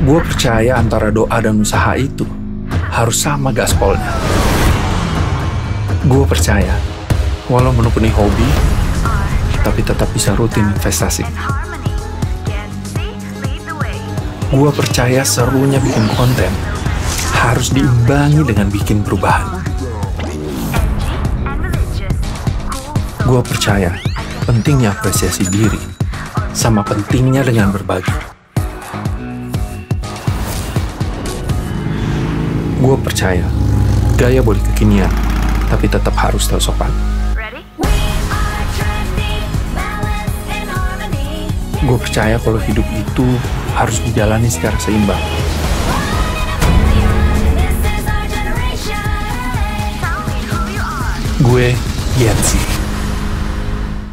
Gue percaya antara doa dan usaha itu harus sama gaspolnya. Gue percaya, walau menekuni hobi, tapi tetap bisa rutin investasi. Gue percaya serunya bikin konten harus diimbangi dengan bikin perubahan. Gue percaya pentingnya apresiasi diri sama pentingnya dengan berbagi. Gue percaya gaya boleh kekinian, tapi tetap harus tahu sopan. Gue percaya kalau hidup itu harus dijalani secara seimbang. Gue Z.